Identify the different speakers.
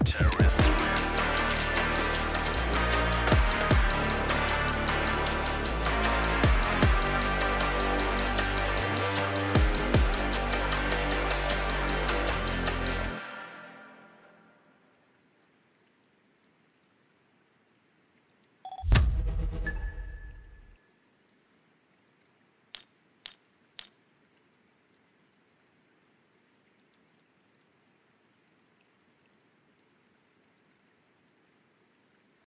Speaker 1: anti-terrorist.